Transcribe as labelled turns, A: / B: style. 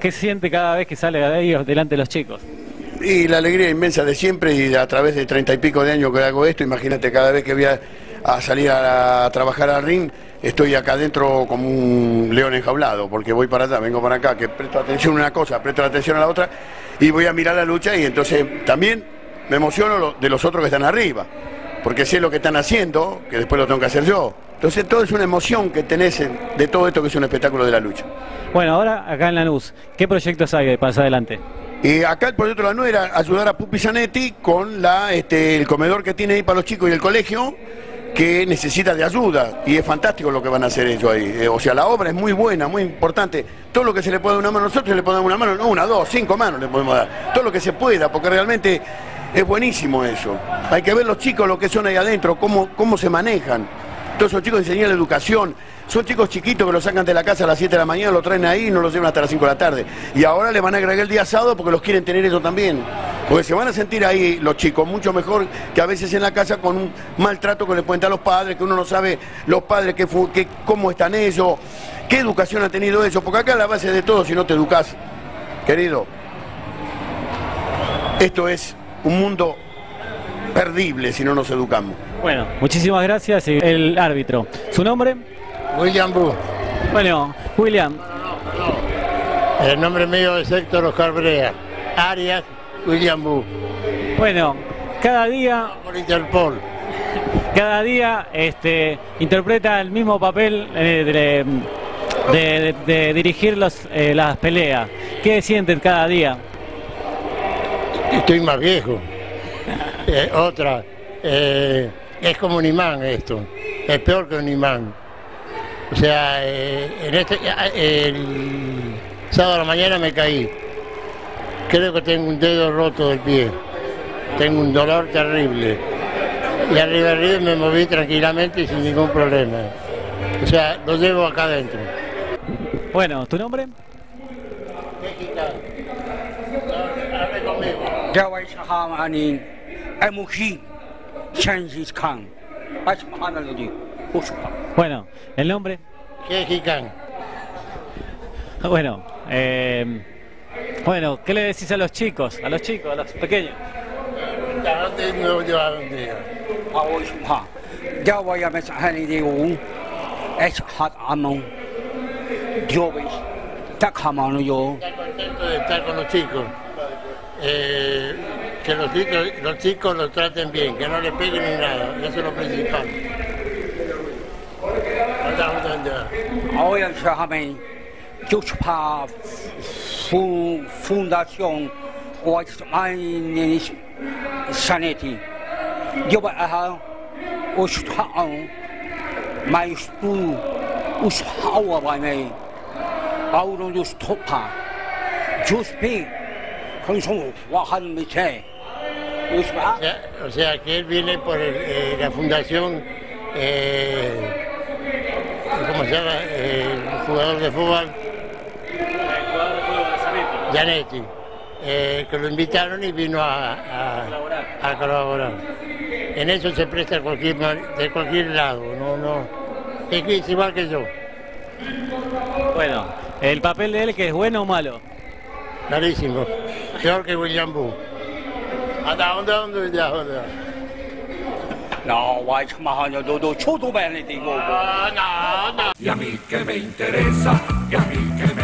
A: ¿Qué siente cada vez que sale de ellos delante de los chicos?
B: Y la alegría inmensa de siempre y a través de treinta y pico de años que hago esto, imagínate cada vez que voy a, salir a, trabajar al ring, estoy acá adentro como un león enjaulado, porque voy para allá, vengo para acá, que presto atención a una cosa, presto atención a la otra, y voy a mirar la lucha y entonces también me emociono de los otros que están arriba, porque sé lo que están haciendo, que después lo tengo que hacer yo. Entonces todo es una emoción que tenés de todo esto que es un espectáculo de la lucha.
A: Bueno, ahora acá en Lanús, ¿qué proyectos hay para adelante?
B: Acá el proyecto de Lanús era ayudar a Pupi Zanetti con la, este, el comedor que tiene ahí para los chicos y el colegio que necesita de ayuda y es fantástico lo que van a hacer ellos ahí. Eh, o sea, la obra es muy buena, muy importante. Todo lo que se le puede dar una mano a nosotros, le podemos dar una mano, no una, dos, cinco manos le podemos dar. Todo lo que se pueda, porque realmente es buenísimo eso. Hay que ver los chicos lo que son ahí adentro, cómo, cómo se manejan. Todos esos chicos enseñan la educación, son chicos chiquitos que los sacan de la casa a las 7 de la mañana, lo traen ahí y no los llevan hasta las 5 de la tarde. Y ahora le van a agregar el día sábado porque los quieren tener ellos también. Porque se van a sentir ahí los chicos mucho mejor que a veces en la casa con un maltrato que le pueden dar los padres, que uno no sabe los padres que, cómo están ellos, qué educación ha tenido eso. Porque acá la base de todo, si no te educas, querido, esto es un mundo perdible si no nos educamos.
A: Bueno, muchísimas gracias. El árbitro. ¿Su nombre?
C: William Bu.
A: Bueno, William.
C: El nombre mío es Héctor Oscar Brea. Arias William Bu.
A: Bueno, cada día.
C: Por Interpol.
A: Cada día este, interpreta el mismo papel eh, de, dirigir eh, las peleas. ¿Qué sienten cada día?
C: Estoy más viejo. Eh, otra. es como un imán esto. Es peor que un imán. O sea, eh, en este, el sábado a la mañana me caí. Creo que tengo un dedo roto del pie. Tengo un dolor terrible. Y arriba arriba me moví tranquilamente y sin ningún problema. O sea, lo llevo acá adentro.
A: Bueno, ¿tu nombre? Bueno, ¿el nombre? Bueno, eh, bueno, ¿qué le decís a los chicos, a los chicos, a los pequeños?
C: Amon. Yo ves, está camano yo. contento de estar con los chicos. Eh, que los los chicos los traten bien, que no les peguen ni nada, eso es lo principal. Ya me yo para fundación o ein sanity. Yo va a os haon mai stu os hawa vai O sea que él viene por el, eh, la fundación eh, ¿cómo se llama? el jugador de fútbol.
A: El jugador de fútbol
C: Zanetti. Eh, que lo invitaron y vino a, a, colaborar. En eso se presta cualquier, de cualquier lado, no, no. Es, igual que yo.
A: Bueno, ¿el papel de él que es bueno o malo?
C: Peor que William Boo. ¿Hasta dónde, dónde, ya, dónde? No, guay, chamajaño, do, do, chuto, bene, digo.
D: No, no, no. Y a mí que me interesa, y a mí que me